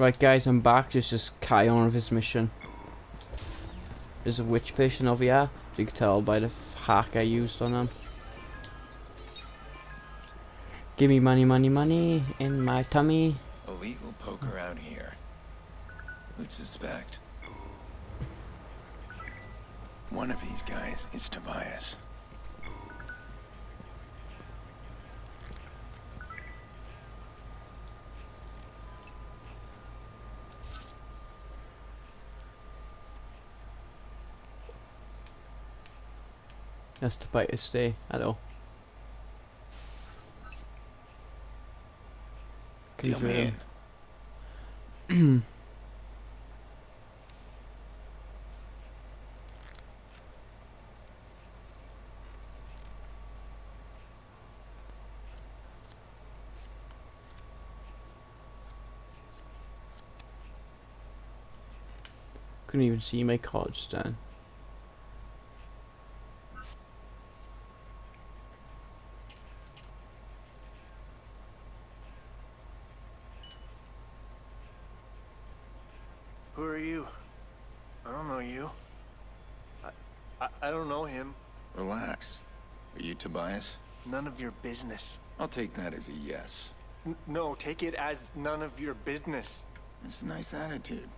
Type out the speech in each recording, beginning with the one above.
Right guys, I'm back. Just just carry on with this mission. There's a witch patient over here. You can tell by the hack I used on them. Give me money, money, money in my tummy. Illegal legal poker out here. Who'd suspect? One of these guys is Tobias. That's the bite to stay. Hello. Deal me in. Couldn't even see my cards then. Who are you? I don't know you. I, I, I don't know him. Relax. Are you Tobias? None of your business. I'll take that as a yes. N no, take it as none of your business. That's a nice attitude.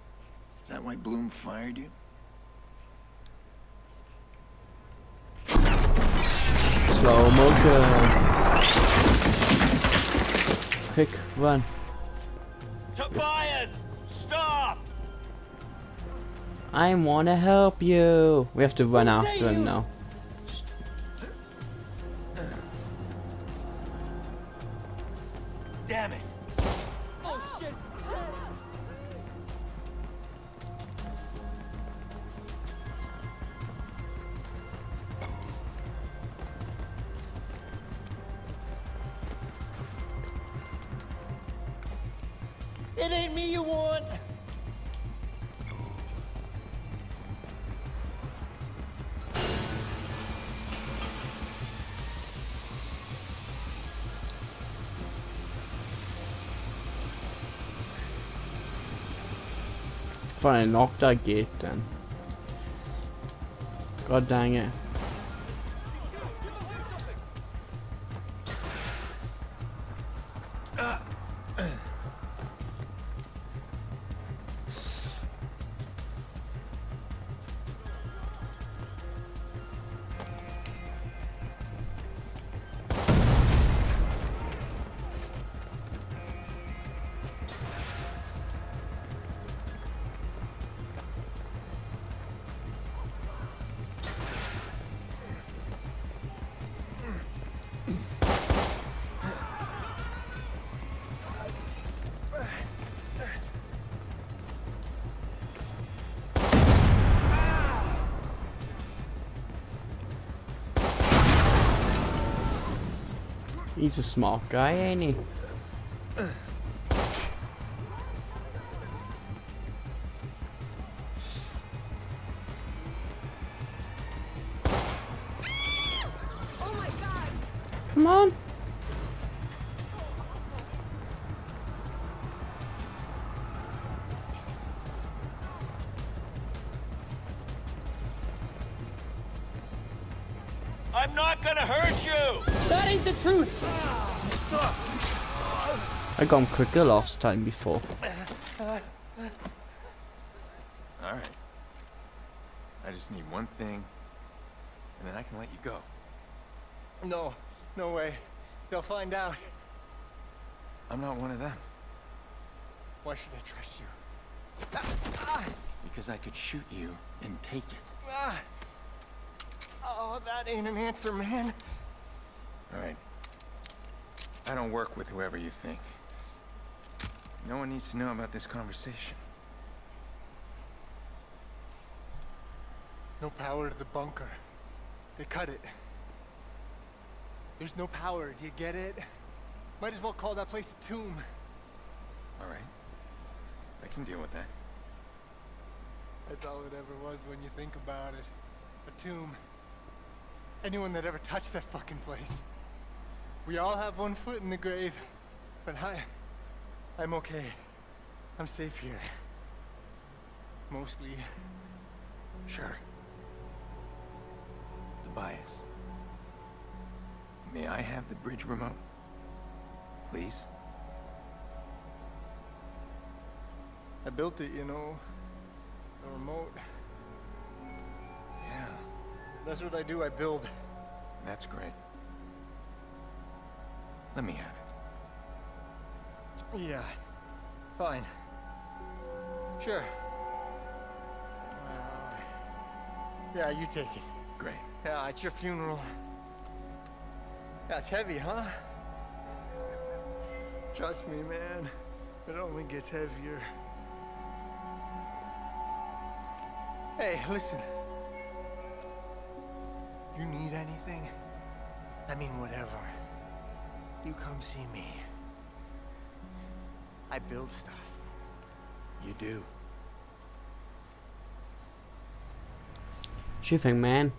Is that why Blume fired you? Slow motion. Quick, run. Tobias! Stop! I wanna help you. We have to run after him now. Damn it! Oh shit. It ain't me you want! Fine, lock that gate then. God dang it. He's a smart guy, ain't he? I'm not gonna hurt you! That ain't the truth. I got him quicker last time before. Alright. I just need one thing, and then I can let you go. No, no way. They'll find out. I'm not one of them. Why should I trust you? Because I could shoot you and take it. Ah. Oh, that ain't an answer, man. Alright. I don't work with whoever you think. No one needs to know about this conversation. No power to the bunker. They cut it. There's no power, do you get it? Might as well call that place a tomb. Alright. I can deal with that. That's all it ever was when you think about it. A tomb. Anyone that ever touched that fucking place. We all have one foot in the grave. But I... I'm okay. I'm safe here. Mostly. Sure. Tobias. May I have the bridge remote? Please? I built it, you know. The remote. That's what I do, I build. that's great. Let me have it. Yeah. Fine. Sure. Uh, yeah, you take it. Great. Yeah, it's your funeral. Yeah, it's heavy, huh? Trust me, man. It only gets heavier. Hey, listen. If you need anything, I mean whatever, you come see me. I build stuff. You do. Sure thing, man.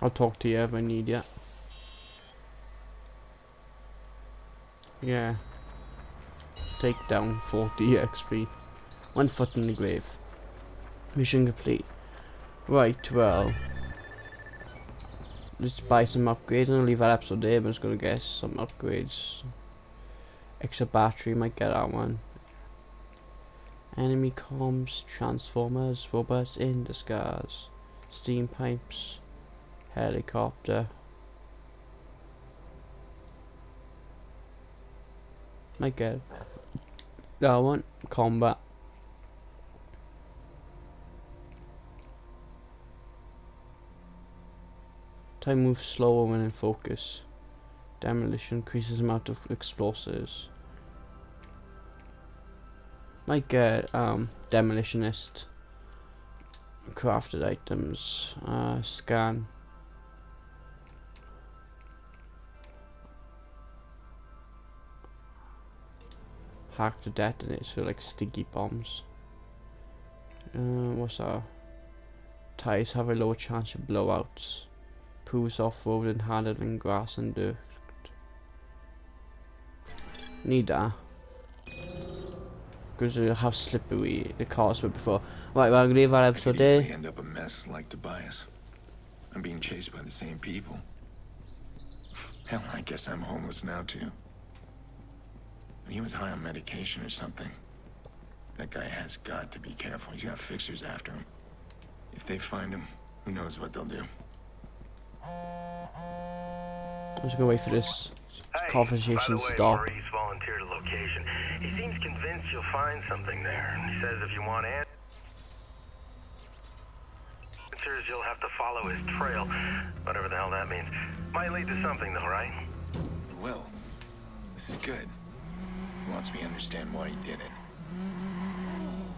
I'll talk to you if I need you. Yeah. Take down 40 XP. One foot in the grave. Mission complete. Right, well. Let's buy some upgrades. Gonna leave that episode there, but I'm just gonna get some upgrades. Extra battery, might get that one. Enemy comms, transformers, robots in disguise, steam pipes, helicopter. Might get that one, combat. Time moves slower when in focus. Demolition increases amount of explosives. Might get um demolitionist. Crafted items. Uh scan. Hack the detonators for like sticky bombs. Uh what's that? Ties have a lower chance of blowouts. Proves off-road and harder than grass and dirt. Need that. Because of how slippery the cars were before. Right, well, I'm gonna leave that episode there. end up a mess like Tobias. I'm being chased by the same people. Hell, I guess I'm homeless now too. But he was high on medication or something. That guy has got to be careful. He's got fixers after him. If they find him, who knows what they'll do. I'm just gonna wait for this Hey, conversation to stop. Maurice volunteered a location. He seems convinced you'll find something there. He says if you want answers, you'll have to follow his trail. Whatever the hell that means. Might lead to something, though, right? He will. This is good. He wants me to understand why he did it.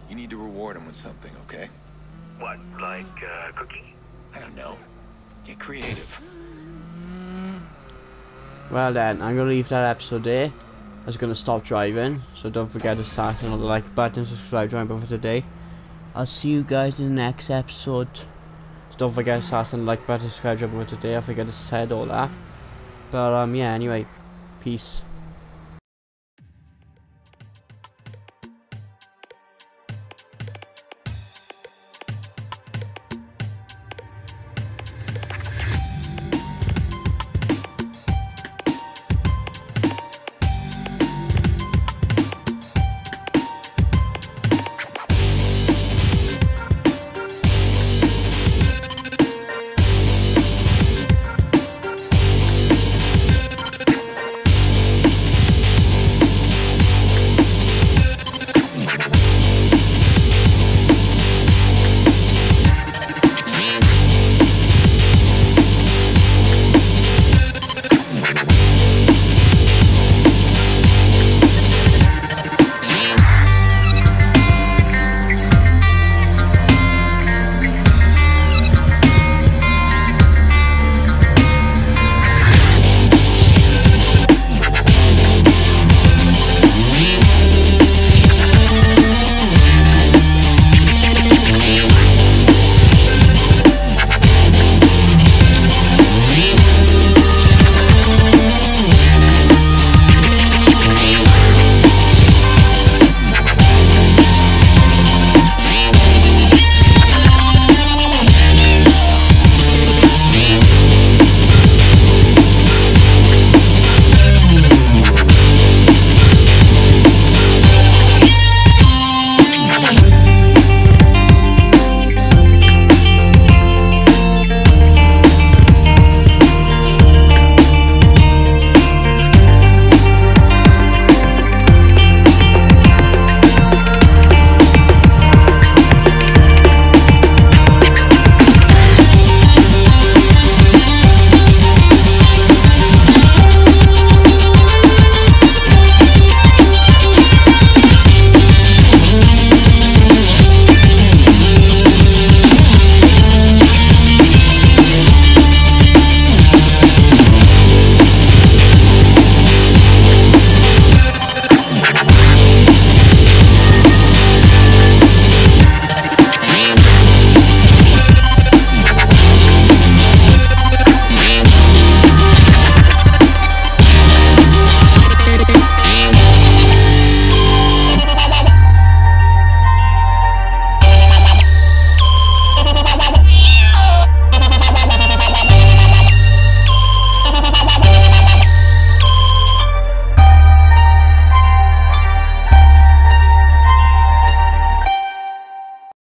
You need to reward him with something, okay? What, like uh, cookie? I don't know. Get creative. Well then, I'm gonna leave that episode there. I was gonna stop driving, so don't forget to start on the like button, subscribe, join for today. I'll see you guys in the next episode. So don't forget to on the like button, subscribe, join for today. I forget to said all that. But um, yeah. Anyway, peace.